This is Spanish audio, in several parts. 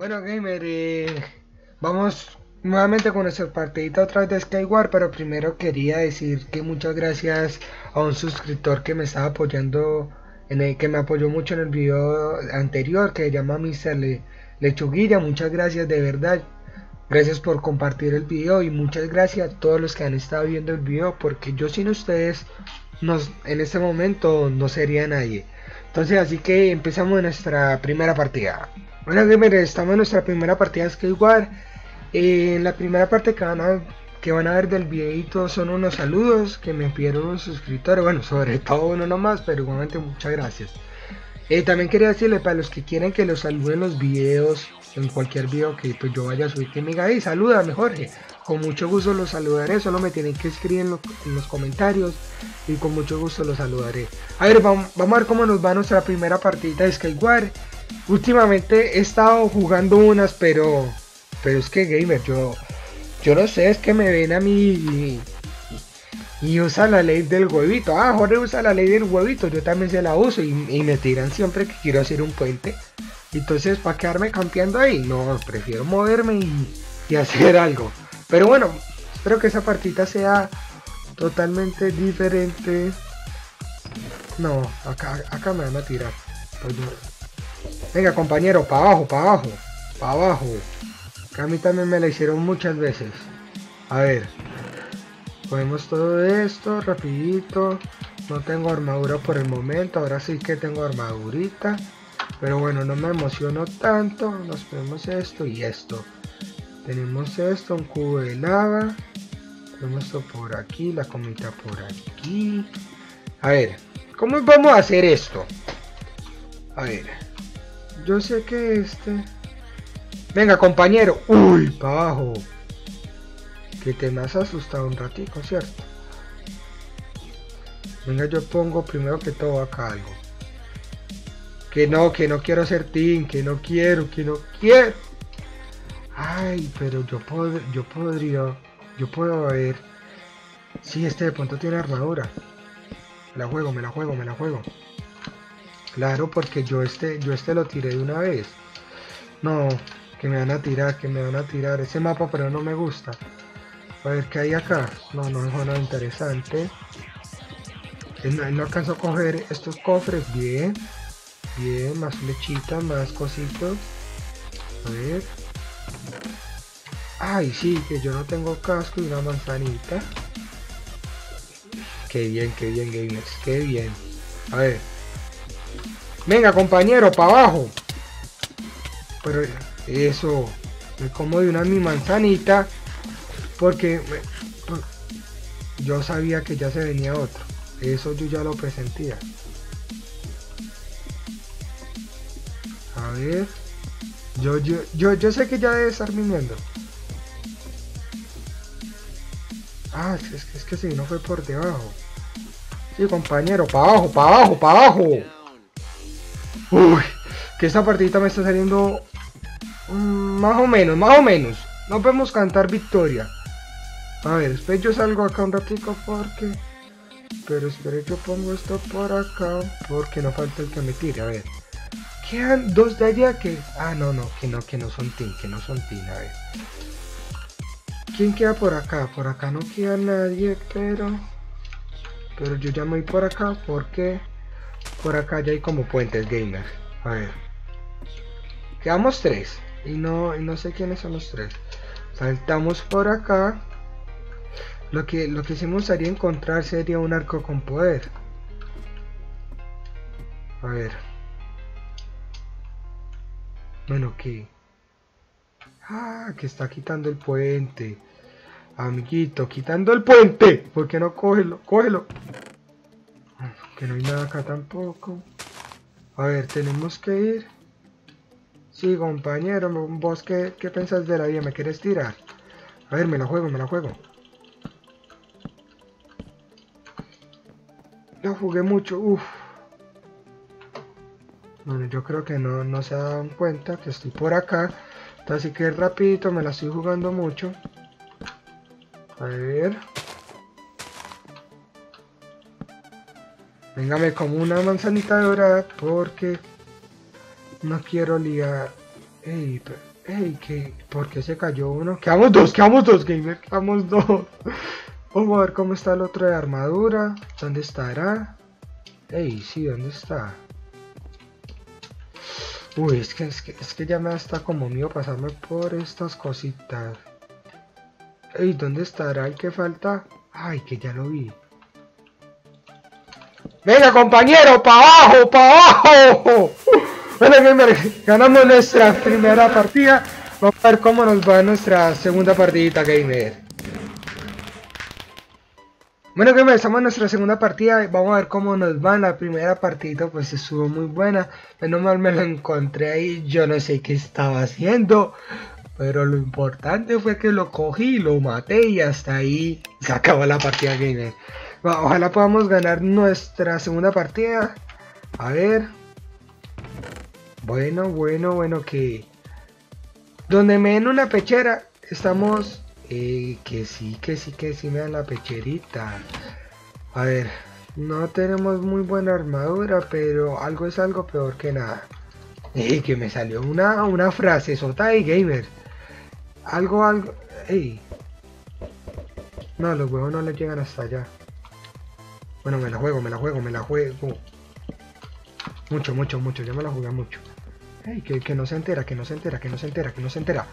Bueno gamer, eh, vamos nuevamente con nuestra partidita otra vez de Skyward, pero primero quería decir que muchas gracias a un suscriptor que me estaba apoyando, en el que me apoyó mucho en el video anterior, que se llama Mr. Le, Lechuguilla, muchas gracias de verdad. Gracias por compartir el video y muchas gracias a todos los que han estado viendo el video, porque yo sin ustedes nos, en este momento no sería nadie. Entonces así que empezamos nuestra primera partida. Bueno gamer, estamos en nuestra primera partida de Skyward. Eh, en la primera parte que van, a, ver del videito son unos saludos que me pidieron un suscriptores. Bueno, sobre todo uno nomás, pero igualmente muchas gracias. Eh, también quería decirle para los que quieren que los saluden los videos, en cualquier video que pues, yo vaya a subir, que me diga, hey, salúdame Jorge. Con mucho gusto los saludaré, solo me tienen que escribir en, los comentarios y con mucho gusto los saludaré. A ver, vamos, vamos a ver cómo nos va nuestra primera partida de Skyward. Últimamente he estado jugando unas, pero pero es que gamer, yo yo no sé, es que me ven a mí y, usa la ley del huevito. Ah, Jorge usa la ley del huevito, yo también se la uso y, me tiran siempre que quiero hacer un puente. Entonces, ¿para quedarme campeando ahí? No, prefiero moverme y, hacer algo. Pero bueno, espero que esa partita sea totalmente diferente. No, acá, acá me van a tirar. Venga, compañero, para abajo, para abajo, para abajo. Que a mí también me la hicieron muchas veces. A ver. Ponemos todo esto rapidito. No tengo armadura por el momento. Ahora sí que tengo armadurita. Pero bueno, no me emociono tanto. Nos ponemos esto y esto. Tenemos esto, un cubo de lava. Tenemos esto por aquí, la comita por aquí. A ver, ¿cómo vamos a hacer esto? A ver. Yo sé que este... Venga, compañero. Uy, para abajo. Que te me has asustado un ratito, ¿cierto? Venga, yo pongo primero que todo acá algo. Que no, que no quiero ser team, que no quiero, que no quiero. Ay, pero yo puedo, yo podría, yo puedo ver. Si este de pronto tiene armadura. Me la juego, me la juego, me la juego. Claro, porque yo este, yo este lo tiré de una vez. No, que me van a tirar, que me van a tirar. Ese mapa pero no me gusta. A ver qué hay acá. No, no es nada interesante. No, no alcanzo a coger estos cofres. Bien. Bien, más flechitas, más cositos. A ver. Ay, sí, que yo no tengo casco y una manzanita. Qué bien, qué bien, gamers. Qué bien. A ver. Venga, compañero, para abajo. Pero eso, me como de una mi manzanita. Porque yo sabía que ya se venía otro. Eso yo ya lo presentía. A ver. Yo, yo, yo, yo sé que ya debe estar viniendo. Ah, es que, si no fue por debajo. Sí, compañero, para abajo, para abajo, para abajo. Uy, que esta partidita me está saliendo mm, más o menos, más o menos. No podemos cantar victoria. A ver, después yo salgo acá un ratico porque... Pero espero yo pongo esto por acá porque no falta el que me tire. A ver. Quedan dos de allá que... Ah, no, no, que no, que no son team, que no son team. A ver. ¿Quién queda por acá? Por acá no queda nadie, pero... Pero yo ya me voy por acá porque... Por acá ya hay como puentes gamer. A ver. Quedamos tres. Y no, no sé quiénes son los tres. Saltamos por acá. Lo que, lo que sí me gustaría encontrar sería un arco con poder. A ver. Bueno, ¿qué? Ah, que está quitando el puente. Amiguito, quitando el puente. ¿Por qué no cógelo? Cógelo. Que no hay nada acá tampoco. A ver, tenemos que ir. Sí, compañero, vos qué, qué pensás de la vida, ¿me quieres tirar? A ver, me la juego, me la juego. La jugué mucho, uff. Bueno, yo creo que no, no se dan cuenta que estoy por acá. Así que rapidito, me la estoy jugando mucho. A ver. Véngame como una manzanita dorada porque no quiero liar. Ey, Ey, ¿qué? ¿por qué se cayó uno? Quedamos dos, quedamos dos, gamer, quedamos dos. Vamos a ver cómo está el otro de armadura. ¿Dónde estará? Ey, sí, ¿dónde está? Uy, es que, es que, es que ya me está como mío pasarme por estas cositas. Ey, ¿dónde estará el que falta? Ay, que ya lo vi. Venga, compañero, pa' abajo, pa' abajo. Bueno, gamer, ganamos nuestra primera partida. Vamos a ver cómo nos va nuestra segunda partidita, gamer. Bueno, gamer, estamos en nuestra segunda partida. Vamos a ver cómo nos va. La primera partida, pues estuvo muy buena. Menos mal me lo encontré ahí. Yo no sé qué estaba haciendo. Pero lo importante fue que lo cogí, lo maté y hasta ahí se acabó la partida gamer. Ojalá podamos ganar nuestra segunda partida. A ver. Bueno, bueno, bueno, que... Donde me den una pechera, estamos... Que sí, que sí, que sí me dan la pecherita. A ver, no tenemos muy buena armadura, pero algo es algo peor que nada. Ey, que me salió una, una frase sota de gamer. Algo, algo... Ey. No, los huevos no le llegan hasta allá. Bueno, me la juego, me la juego, me la juego. Mucho, mucho, mucho. Ya me la jugué mucho. Ey, que, no se entera, que no se entera, que no se entera, que no se entera.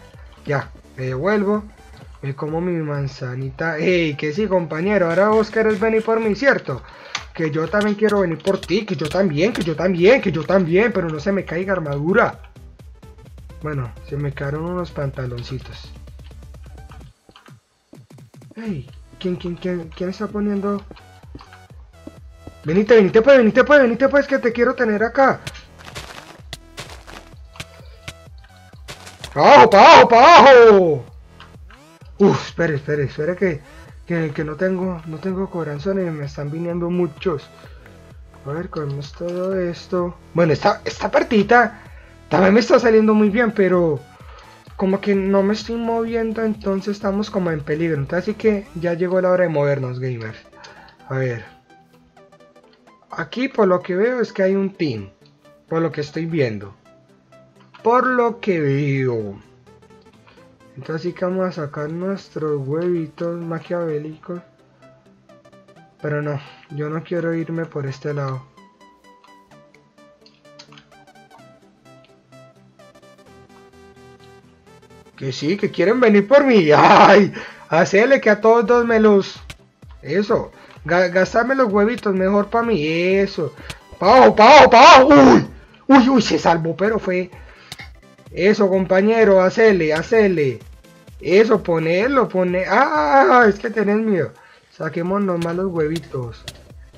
Ya, me devuelvo. Me como mi manzanita. Ey, que sí, compañero. Ahora vos querés venir por mí, ¿cierto? Que yo también quiero venir por ti. Que yo también, que yo también, que yo también. Pero no se me caiga armadura. Bueno, se me cayeron unos pantaloncitos. Ey, ¿quién, quién, quién, quién está poniendo? Venite, venite pues, venite pues, venite pues, que te quiero tener acá. ¡Para abajo, para abajo, para abajo! Uf, espere, espere, espere que, que, no tengo no tengo corazones y me están viniendo muchos. A ver, cómo es todo esto. Bueno, esta, esta partita también me está saliendo muy bien, pero como que no me estoy moviendo, entonces estamos como en peligro. Entonces así que ya llegó la hora de movernos, gamers. A ver. Aquí por lo que veo es que hay un team. Por lo que estoy viendo por lo que veo. Entonces sí que vamos a sacar nuestros huevitos maquiavélicos. Pero no, yo no quiero irme por este lado. Que sí, que quieren venir por mí. ¡Ay! Hacerle que a todos dos me los... Eso. Gastarme los huevitos mejor para mí. Eso. ¡Pau, pau, pau! ¡Uy! ¡Uy, uy! Se salvó, pero fue... Eso, compañero, hacele, hacele. Eso, ponerlo, pone. ¡Ah! Es que tenés miedo. Saquemos nomás los huevitos.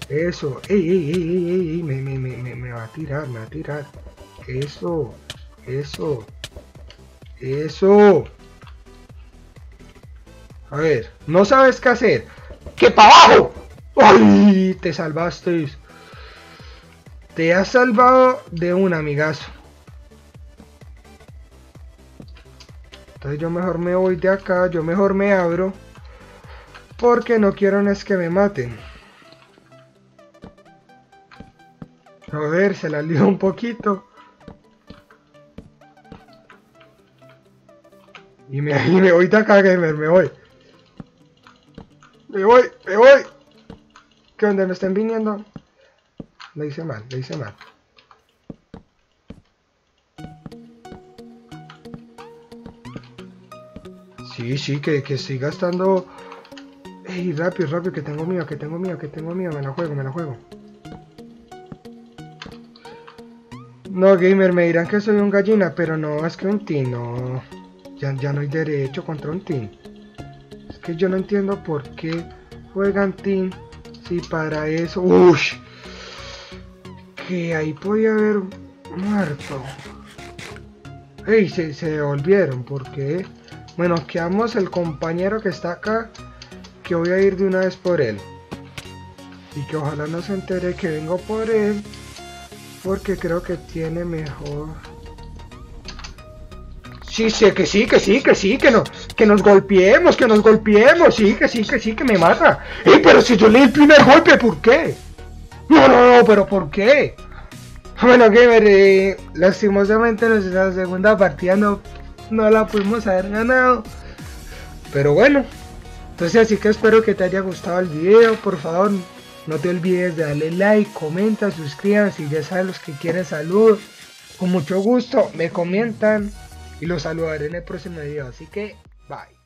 Eso. ¡Ey, ey, ey, ey, ey! Me, me, me, me va a tirar, me va a tirar. Eso. Eso. Eso. A ver, no sabes qué hacer. ¡Que para abajo! ¡Ay! Te salvaste. Te has salvado de un amigazo. Entonces yo mejor me voy de acá, yo mejor me abro. Porque no quiero es que me maten. Ver, se la lió un poquito. Y me, y me voy de acá, gamer, me voy. Me voy, me voy. ¿Qué onda? ¿Me están viniendo? Le hice mal, le hice mal. Sí, sí, que, que estoy gastando... Ey, rápido, rápido, que tengo mío, que tengo mío, que tengo mío, me la juego, me la juego. No, gamer, me dirán que soy un gallina, pero no, es que un team, no. Ya, ya no hay derecho contra un team. Es que yo no entiendo por qué juegan team si para eso... ¡Ush! Que ahí podía haber muerto. Ey, se, se devolvieron, ¿por qué? Bueno, quedamos el compañero que está acá, que voy a ir de una vez por él. Y que ojalá no se entere que vengo por él, porque creo que tiene mejor... Sí, sí, que sí, que sí, que sí, que no, que nos golpeemos, que nos golpeemos, sí, que sí, que sí, que me mata. ¡Eh, pero si yo leí el primer golpe, ¿por qué? No, no, no, pero ¿por qué? Bueno, gamer, eh, lastimosamente nuestra segunda partida no no la pudimos haber ganado. Pero bueno, entonces así que espero que te haya gustado el video. Por favor, no te olvides de darle like, comenta, suscríbanse ya sabes los que quieren saludos. Con mucho gusto me comentan y los saludaré en el próximo video. Así que, bye.